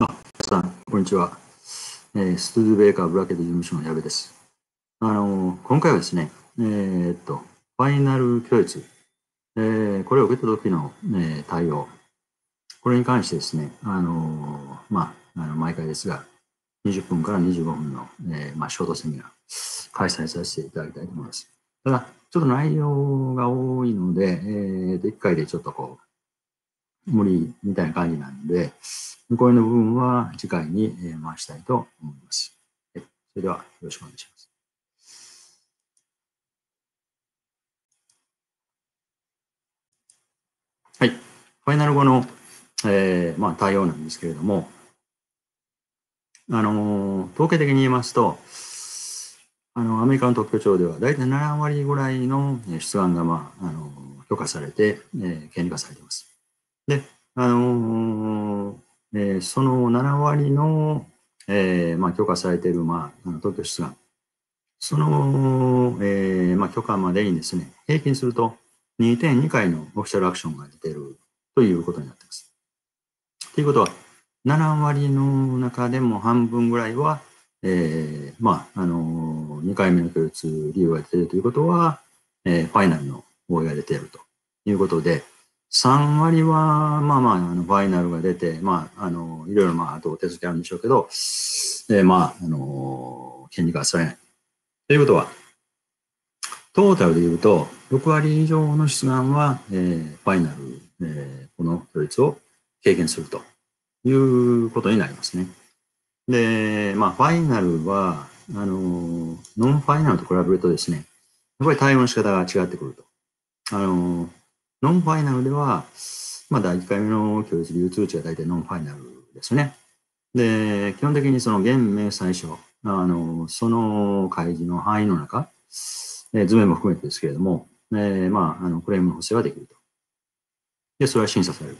あ、さん、こんにちは。えー、ストゥーベーカーブラケット事務所の矢部です。あのー、今回はですね、えー、っと、ファイナル教育、えー、これを受けた時の、えー、対応、これに関してですね、あのー、まあ、あの毎回ですが、20分から25分の、えーまあ、ショートセミナー、開催させていただきたいと思います。ただ、ちょっと内容が多いので、えー、1回でちょっとこう、無理みたいな感じなんで、残りの部分は次回に回したいと思います。それではよろしくお願いします。はい。ファイナル後の、えーまあ、対応なんですけれども、あの統計的に言いますと、あのアメリカの特許庁では大体7割ぐらいの出願が、まあ、あの許可されて、えー、権利化されています。で、あのー、えー、その7割の、えーまあ、許可されている、まあ、特許出願、その、えーまあ、許可までにですね、平均すると2.2回のオフィシャルアクションが出ているということになっています。ということは、7割の中でも半分ぐらいは、えー、まあ、あのー、2回目の共通理由が出ているということは、えー、ファイナルの合意が出ているということで、3割は、まあまあ、あの、ファイナルが出て、まあ、あの、いろいろ、まあ、あと手続きあるんでしょうけど、えー、まあ、あの、権利化されない。ということは、トータルで言うと、6割以上の出願は、えー、ファイナル、えー、この比率を経験するということになりますね。で、まあ、ファイナルは、あの、ノンファイナルと比べるとですね、やっぱり対応の仕方が違ってくると。あの、ノンファイナルでは、まあ、第1回目の教育流通値が大体ノンファイナルですね。で、基本的にその現明最初、あの、その開示の範囲の中、えー、図面も含めてですけれども、えー、まあ、あの、クレームの補正はできると。で、それは審査される。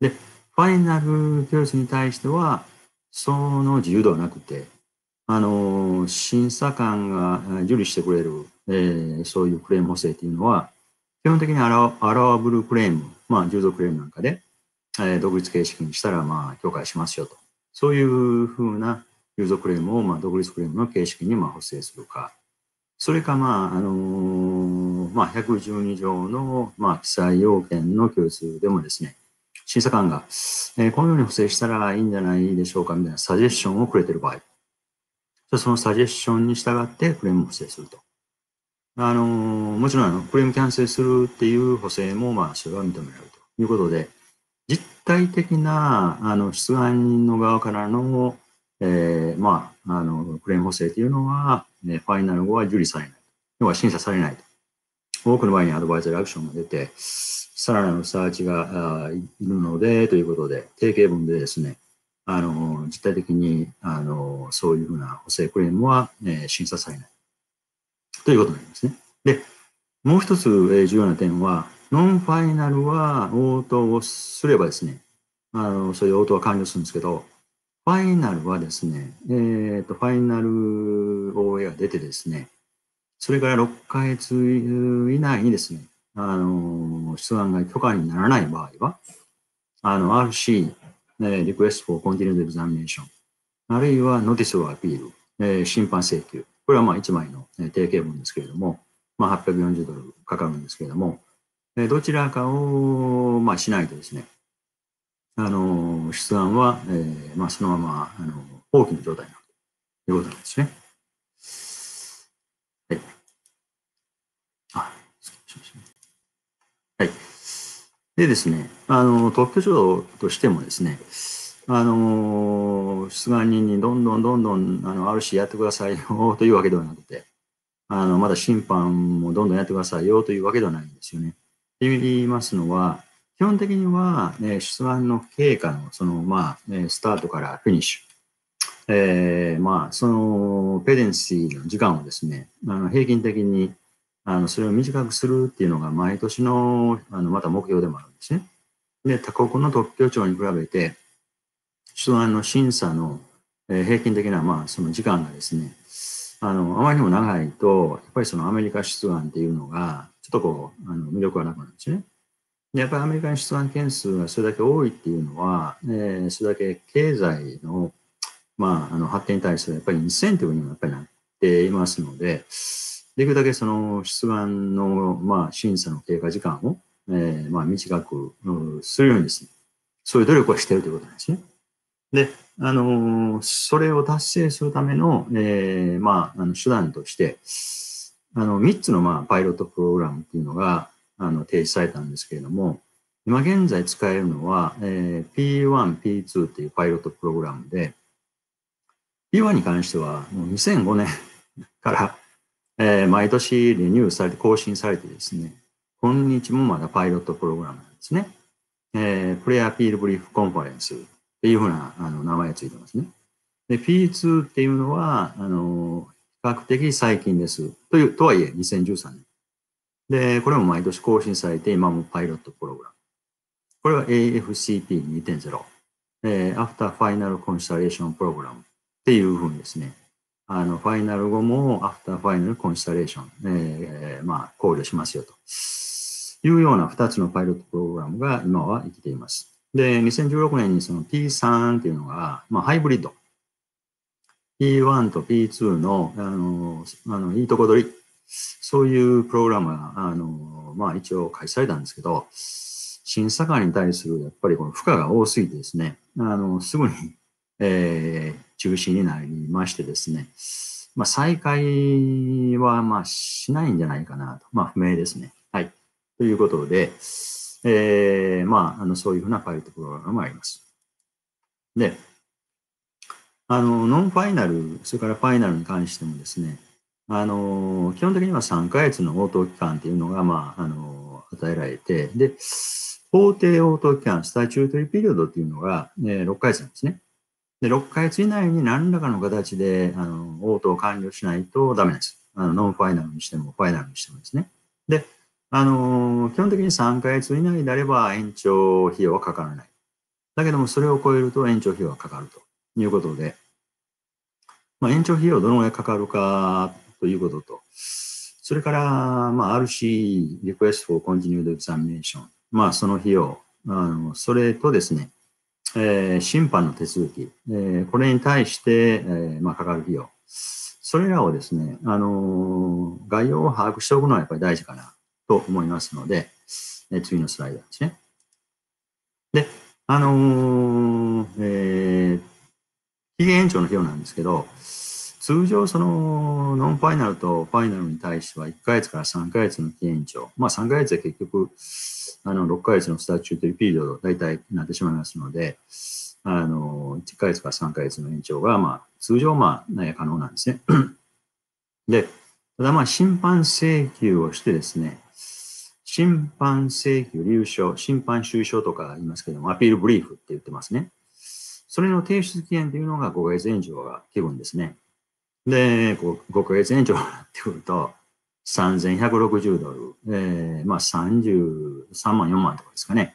で、ファイナル教育に対しては、その自由度はなくて、あの、審査官が受理してくれる、えー、そういうクレーム補正というのは、基本的にアラアラブルクレーム、まあ、従属クレームなんかで、えー、独立形式にしたら、まあ、許可しますよと。そういうふうな従属クレームを、まあ、独立クレームの形式に、まあ、補正するか。それか、まあ、あのー、まあ、112条の、まあ、記載要件の共通でもですね、審査官が、えー、このように補正したらいいんじゃないでしょうかみたいなサジェッションをくれている場合、そのサジェッションに従ってクレームを補正すると。あの、もちろんあのクレームキャンセルするっていう補正も、まあ、それは認められるということで、実体的なあの出願人の側からの、えー、まあ、あのクレーム補正というのは、ね、ファイナル後は受理されない。要は審査されないと。多くの場合にアドバイザリーアクションが出て、さらなるサーチがいるので、ということで、定型文でですね、あの、実体的に、あの、そういうふうな補正クレームは、ね、審査されない。ということになりますね。で、もう一つ、え重要な点は、ノンファイナルは応答をすればですね、あの、そういう応答は完了するんですけど、ファイナルはですね、えっ、ー、と、ファイナル OA が出てですね、それから6ヶ月以内にですね、あの、出願が許可にならない場合は、あの、RC、えー、Request for Continued Examination、あるいは Notice of Appeal、え、審判請求。これはまあ1枚の定型文ですけれども、まあ、840ドルかかるんですけれども、どちらかを、まあ、しないとですね、あの、出願は、えー、まあ、そのまま、あの、放棄の状態になるということなんですね。はい。あ、しました。はい。でですね、あの、特許庁としてもですね、あの、出願人にどんどんどんどん、あの、RC やってくださいよというわけではなくて、あの、まだ審判もどんどんやってくださいよというわけではないんですよね。って言いますのは、基本的には、ね、出願の経過の、その、まあ、ね、スタートからフィニッシュ、えー、まあ、その、ペデンシーの時間をですね、あの平均的にあのそれを短くするっていうのが毎年のあのまた目標でもあるんですね。で、他国の特許庁に比べて、出願の審査の平均的な、まあ、その時間がですね、あの、あまりにも長いと、やっぱりそのアメリカ出願っていうのが、ちょっとこう、あの魅力がなくなるんですね。やっぱりアメリカの出願件数がそれだけ多いっていうのは、えー、それだけ経済の,、まあ、あの発展に対するやっぱりインセンティブにもやっぱりなっていますので、できるだけその出願の、まあ、審査の経過時間を、えー、まあ短くするようにですね、そういう努力をしているということなんですね。で、あのー、それを達成するための、えー、まあ、あの手段として、あの、3つの、まあ、パイロットプログラムっていうのが、あの、提示されたんですけれども、今現在使えるのは、えー、P1、P2 っていうパイロットプログラムで、P1 に関しては、もう2005年 から、えー、毎年リニューされて、更新されてですね、今日もまだパイロットプログラムなんですね。えー、プレイアピールブリーフコンファレンスっていうふうなあの名前がついてますね。で、P2 っていうのは、あの、比較的最近です。という、とはいえ、2013年。で、これも毎年更新されて、今もパイロットプログラム。これは AFCP2.0、えー、After Final Constellation Program っていうふうにですね、あの、ファイナル後も After Final Constellation、えー、まあ、考慮しますよと。いうような2つのパイロットプログラムが今は生きています。で、2016年にその P3 っていうのが、まあ、ハイブリッド。P1 と P2 の、あの、あのいいとこ取り。そういうプログラムが、あの、まあ一応開催されたんですけど、審査官に対するやっぱりこの負荷が多すぎてですね、あの、すぐに、えー、中止になりましてですね、まあ再開はまあしないんじゃないかなと。まあ不明ですね。はい。ということで、えー、まあ、あの、そういうふうなパイロットプログラムもあります。で、あの、ノンファイナル、それからファイナルに関してもですね、あの、基本的には3ヶ月の応答期間っていうのが、まあ、あの、与えられて、で、法定応答期間、スタチュートリーピリオドっていうのが、えー、6ヶ月なんですね。で、6ヶ月以内に何らかの形で、あの、応答を完了しないとダメです。あの、ノンファイナルにしても、ファイナルにしてもですね。で、あの、基本的に3ヶ月以内であれば延長費用はかからない。だけども、それを超えると延長費用はかかるということで、まあ、延長費用どのぐらいかかるかということと、それから、まあ、RC、Request for Continued Examination、まあ、その費用、あのそれとですね、えー、審判の手続き、えー、これに対して、えーまあ、かかる費用、それらをですね、あの、概要を把握しておくのはやっぱり大事かな。と思いますので、え、次のスライドですね。で、あのー、えー、期限延長の費用なんですけど、通常、その、ノンファイナルとファイナルに対しては1ヶ月から3ヶ月の期限延長。まあ3ヶ月で結局、あの、6ヶ月のスタチュートリピリオド大体なってしまいますので、あの、1ヶ月から3ヶ月の延長が、まあ、通常、まあ、可能なんですね。で、ただまあ、審判請求をしてですね、審判請求、留書、審判収書とか言いますけども、アピールブリーフって言ってますね。それの提出期限というのが5ヶ月延長が基本ですね。で、5ヶ月延長になってくると、3160ドル、えー、まあ33万、4万とかですかね。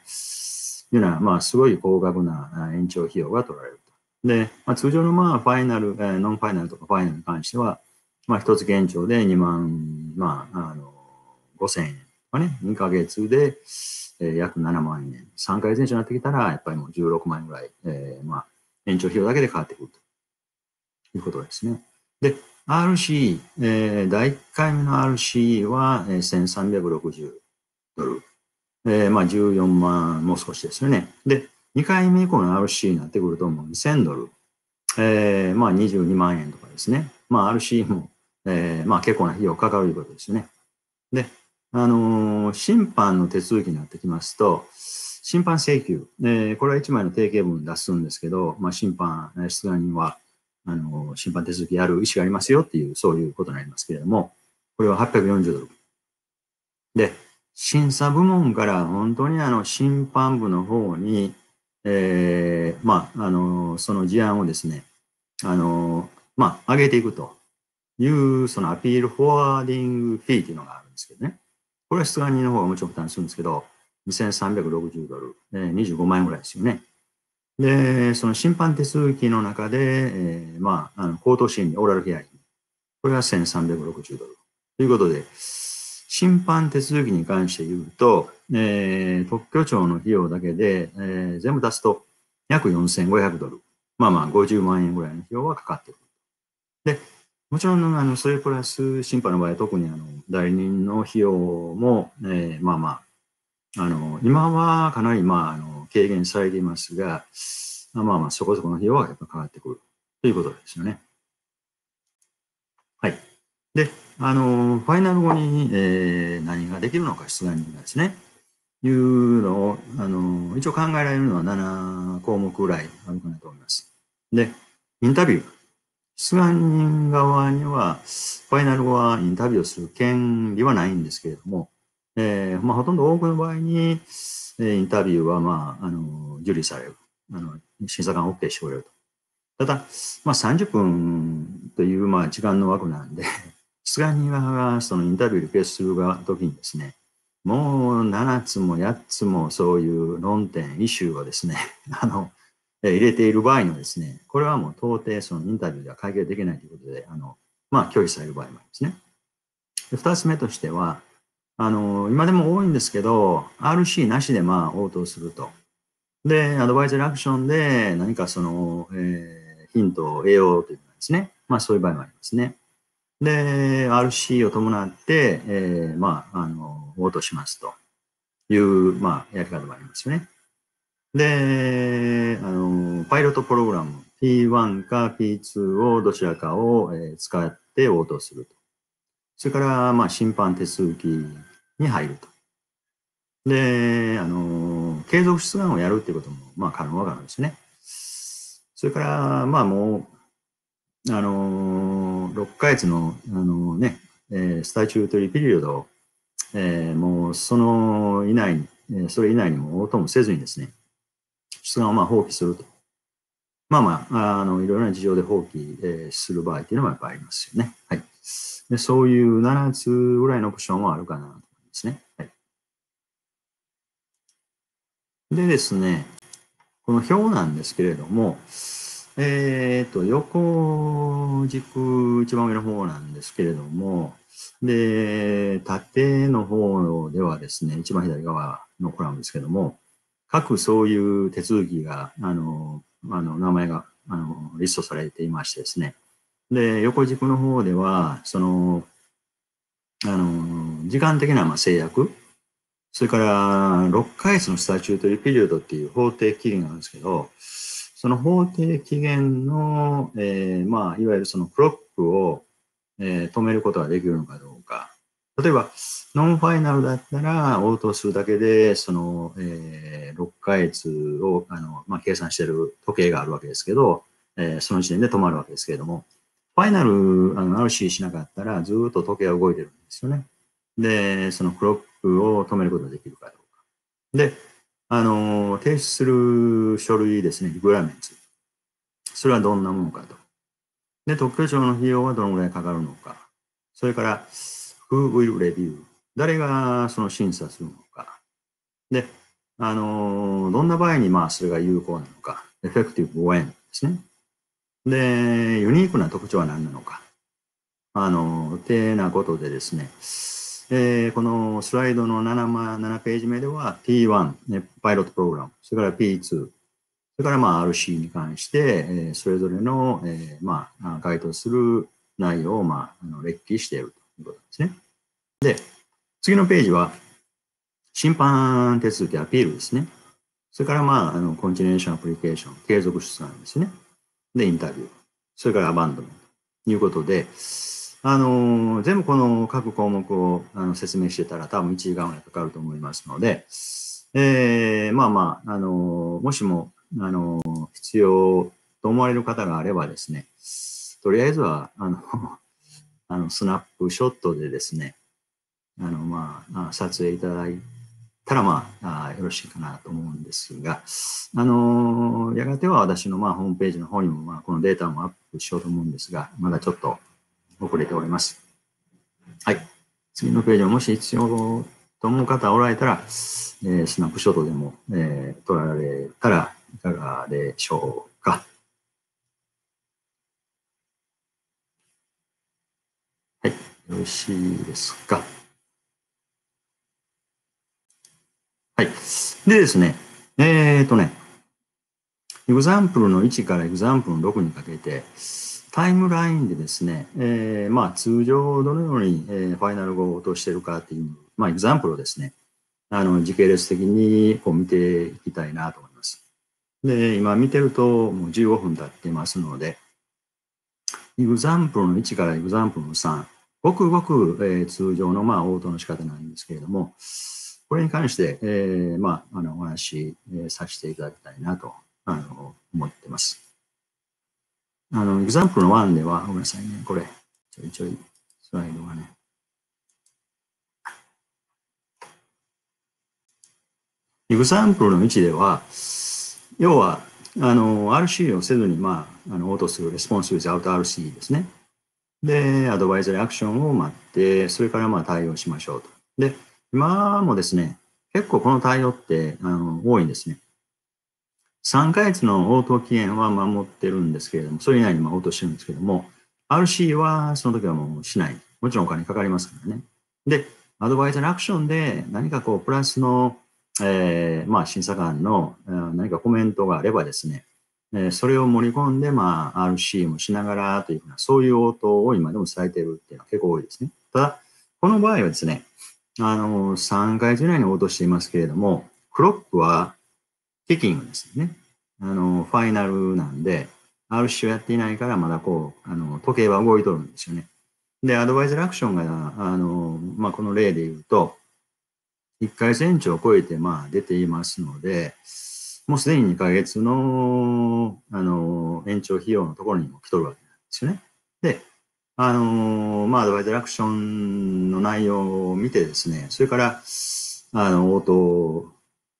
いうのは、まあすごい高額な延長費用が取られると。で、まあ、通常のまあファイナル、えー、ノンファイナルとかファイナルに関しては、まあ一つ現状で2万、まあ、あの、5000円とかね、2ヶ月で、えー、約7万円。3ヶ月延長になってきたら、やっぱりもう16万円ぐらい、えー、まあ延長費用だけで変わってくるということですね。で、RC、えー、第1回目の RC は、えー、1360ドル。えー、まあ14万もう少しですよね。で、2回目以降の RC になってくるともう2000ドル。えー、まあ22万円とかですね。まあ RC も、えー、まあ結構な費用かかるということですよね。で、あの、審判の手続きになってきますと、審判請求、えー、これは1枚の定型文出すんですけど、まあ、審判、出願人は、あの、審判手続きやる意思がありますよっていう、そういうことになりますけれども、これは840ドル。で、審査部門から本当にあの、審判部の方に、えー、まあ、あの、その事案をですね、あの、まあ、上げていくという、そのアピールフォワーディングフィーっていうのがあるんですけどね。これは出願人の方がもちろん負担するんですけど、2360ドル、えー、25万円ぐらいですよね。で、その審判手続きの中で、えー、まあ、あの、口頭審理、オーラルヒアリング。これが1360ドル。ということで、審判手続きに関して言うと、えー、特許庁の費用だけで、えー、全部出すと約4500ドル。まあまあ50万円ぐらいの費用はかかってくる。で、もちろん、あの、それプラス審判の場合は特にあの、代理人の費用も、えー、まあまあ、あの、今はかなりまあ、あの、軽減されていますが、まあまあ、そこそこの費用はやっぱかかってくるということですよね。はい。で、あの、ファイナル後に、えー、何ができるのか、出願人がですね、いうのを、あの、一応考えられるのは7項目ぐらいあるかなと思います。で、インタビュー。出願人側には、ファイナル後はインタビューする権利はないんですけれども、えー、まあ、ほとんど多くの場合に、えー、インタビューは、まあ、あの、受理される。あの、審査官 OK してくれると。ただ、まあ、30分という、まあ、時間の枠なんで、出願人側がそのインタビューリクエストする時にですね、もう7つも8つもそういう論点、イシューをですね、あの、入れている場合のですね、これはもう到底そのインタビューでは解決できないということで、あの、まあ、拒否される場合もありますね。二つ目としては、あの、今でも多いんですけど、RC なしでまあ応答すると。で、アドバイザリーアクションで何かその、えー、ヒントを得ようというかですね。まあそういう場合もありますね。で、RC を伴って、えー、まあ、あの、応答しますという、まあ、やり方もありますよね。で、あの、パイロットプログラム P1 か P2 をどちらかを、使って応答すると。それから、まあ、審判手続きに入ると。で、あの、継続出願をやるっていうことも、まあ、可能は可能ですね。それから、まあ、もう、あの、6ヶ月の、あのね、え、スタチュートリーピリオドを、えー、もう、その以内に、それ以内にも応答もせずにですね、出願をまあ放棄すると。まあまあ、あの、いろいろな事情で放棄、えー、する場合っていうのもやっぱありますよね。はい。でそういう7つぐらいのオプションはあるかなと思いますね。はい。でですね、この表なんですけれども、えっ、ー、と、横軸一番上の方なんですけれども、で、縦の方ではですね、一番左側のコラムですけれども、各そういう手続きが、あの、あの、名前が、あの、リストされていましてですね。で、横軸の方では、その、あの、時間的なまあ制約、それから6ヶ月のスタチュートリピリオドっていう法定期限があるんですけど、その法定期限の、えー、まあ、いわゆるそのクロックを、えー、止めることができるのかどうか。例えば、ノンファイナルだったら応答するだけで、その、えー、6ヶ月を、あの、まあ、計算している時計があるわけですけど、えー、その時点で止まるわけですけれども、ファイナル、あの、RC しなかったら、ずっと時計は動いてるんですよね。で、そのクロックを止めることができるかどうか。で、あの、提出する書類ですね、リクラメンツ。それはどんなものかと。で、特許庁の費用はどのぐらいかかるのか。それから、who will review? 誰がその審査するのか。で、あの、どんな場合にまあそれが有効なのか。effective when ですね。で、ユニークな特徴は何なのか。あの、てなことでですね、えー、このスライドの 7, 7ページ目では P1、ね、パイロットプログラム、それから P2、それからまあ RC に関して、えー、それぞれの、えー、まあ、該当する内容をまあ、あの列記しているということですね。で、次のページは、審判手続きアピールですね。それからまあ、あの、コンチネーションアプリケーション、継続出願ですね。で、インタビュー。それからアバンドメント。ということで、あの、全部この各項目をあの説明してたら多分1時間ぐらいかかると思いますので、えー、まあまあ、あの、もしも、あの、必要と思われる方があればですね、とりあえずは、あの、あのスナップショットでですね、あの、まあ、撮影いただいたら、まあ、よろしいかなと思うんですが、あの、やがては私の、まあ、ホームページの方にも、まあ、このデータもアップしようと思うんですが、まだちょっと遅れております。はい。次のページをもし必要と思う方おられたら、えー、スナップショットでも、えー、撮られたらいかがでしょうか。はい。よろしいですか？はい。でですね、えっ、ー、とね、 example の1から example の6にかけて、タイムラインでですね、えー、まあ通常どのように、えー、ファイナル語を落としてるかっていう、まあ example をですね、あの時系列的にこう見ていきたいなと思います。で、今見てるともう15分経ってますので、 example の1から example の3、ごくごく、えー、通常のまあ応答の仕方なんですけれども、これに関して、えー、まあ、あのお話し、えー、させていただきたいなとあの思ってます。あの、 example の1では、ごめんなさいね、これ、ちょいちょいスライドがね。 example の1では、要は、あの、 RCE をせずに、まあ、あの、応答するレスポンス without RC ですね。で、 advisory action を待って、それからまあ対応しましょうと。で、今もですね、結構この対応ってあの多いんですね。3ヶ月の応答期限は守ってるんですけれども、それ以内に応答してるんですけれども、RC はその時はもうしない。もちろんお金かかりますからね。で、アドバイザリーアクションで何かこう、プラスの、えー、まあ、審査官の何かコメントがあればですね、えそれを盛り込んで、まあ、RC もしながらというふうな、そういう応答を今でもされているっていうのは結構多いですね。ただ、この場合はですね、あの、3回以内に応答していますけれども、クロックはティキングですよね。あの、ファイナルなんで、RC をやっていないからまだこう、あの、時計は動いとるんですよね。で、アドバイザルアクションが、あの、まあ、この例で言うと、1回延長を超えて、まあ、出ていますので、もうすでに2ヶ月の、あの、延長費用のところにも来とるわけなんですよね。で、あのまあ、アドバイザルアクションの内容を見てですね、それから、あの、応答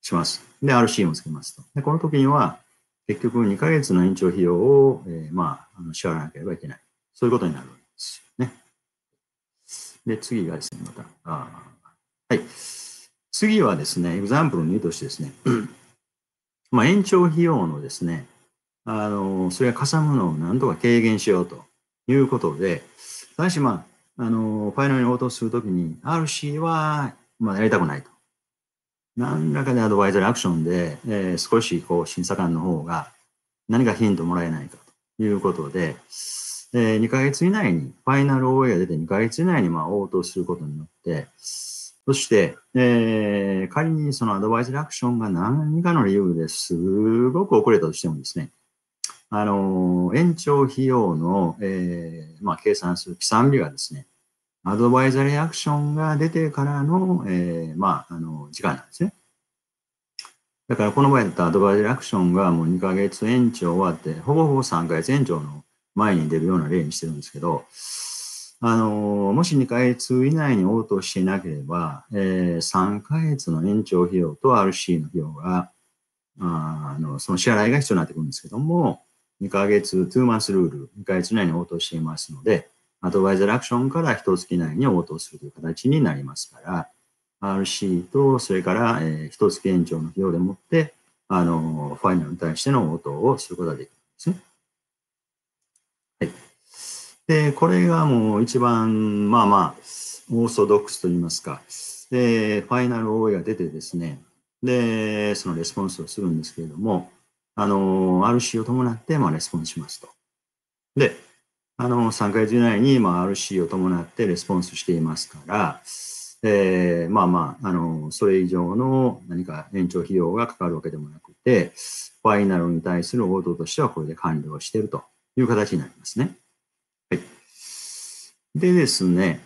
します。で、RC もつけますと。で、この時には、結局2ヶ月の延長費用を、えー、まあ、あの支払わなければいけない。そういうことになるんですよね。で、次がですね、また、あはい。次はですね、エグザンプルの2としてですね、まあ、延長費用のですね、あの、それがかさむのをなんとか軽減しようということで、ただし、まあ、あの、ファイナルに応答するときに、RC は、まあ、やりたくないと。何らかでアドバイザリーアクションで、えー、少し、こう、審査官の方が何かヒントもらえないかということで、えー、2ヶ月以内に、ファイナル OA が出て2ヶ月以内に、まあ、応答することによって、そして、えー、仮にそのアドバイザリーアクションが何かの理由ですごく遅れたとしてもですね、あの、延長費用の、えー、まあ、計算する起算日がですね、アドバイザリーアクションが出てからの、えー、まあ、あの、時間なんですね。だからこの場合だったらアドバイザリーアクションがもう2ヶ月延長終わって、ほぼほぼ3ヶ月延長の前に出るような例にしてるんですけど、あの、もし2ヶ月以内に応答していなければ、えー、3ヶ月の延長費用と RC の費用が、あの、その支払いが必要になってくるんですけども、2ヶ月、2マンスルール、2ヶ月以内に応答していますので、アドバイザーアクションから1月以内に応答するという形になりますから、RC と、それから、えー、1月延長の費用でもって、あの、ファイナルに対しての応答をすることができるんですね。で、これがもう一番、まあまあ、オーソドックスといいますか、で、ファイナル OA が出てですね、で、そのレスポンスをするんですけれども、あの、RC を伴って、まあ、レスポンスしますと。で、あの、3ヶ月以内に、まあ、RC を伴ってレスポンスしていますから、えー、まあまあ、あの、それ以上の何か延長費用がかかるわけでもなくて、ファイナルに対する応答としてはこれで完了しているという形になりますね。でですね、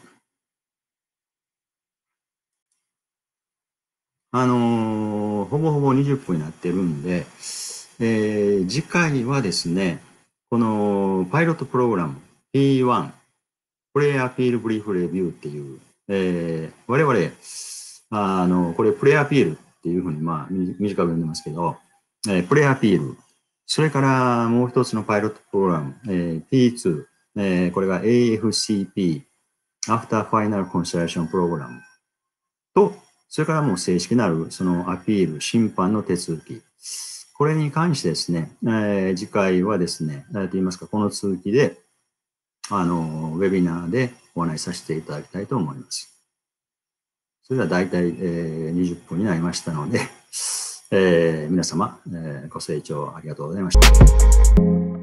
あのー、ほぼほぼ20分になってるんで、えー、次回はですね、このパイロットプログラム P1、プレイアピールブリーフレビューっていう、えー、我々、あの、これプレイアピールっていうふうに、まあ、短く呼んでますけど、えー、プレイアピール、それからもう一つのパイロットプログラム、えー、P2、えー、これが AFCP、After Final Constellation Program と、それからもう正式なるそのアピール、審判の手続き、これに関してですね、えー、次回はですね、と言いますか、この続きで、あの、ウェビナーでお話しさせていただきたいと思います。それでは大体、えー、20分になりましたので、えー、皆様、えー、ご清聴ありがとうございました。